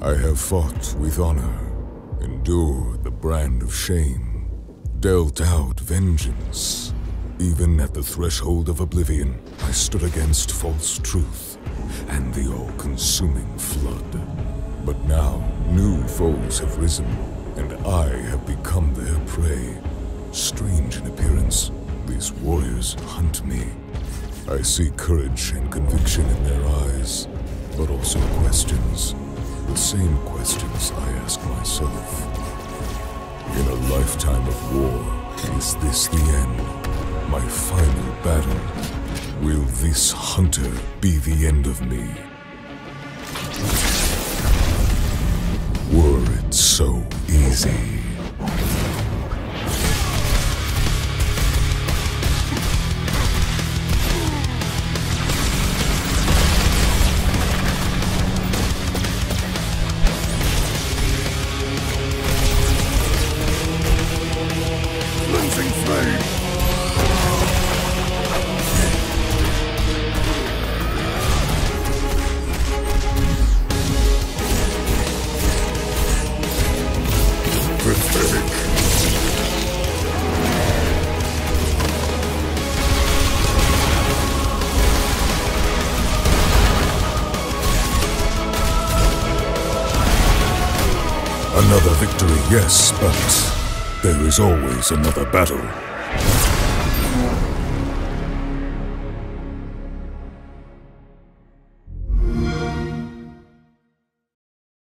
I have fought with honor, endured the brand of shame, dealt out vengeance. Even at the threshold of oblivion, I stood against false truth and the all-consuming flood. But now, new foes have risen, and I have become their prey. Strange in appearance, these warriors hunt me. I see courage and conviction in their eyes, but also questions. The same questions I ask myself. In a lifetime of war, is this the end? My final battle? Will this hunter be the end of me? Were it so easy? Another victory, yes, but there is always another battle.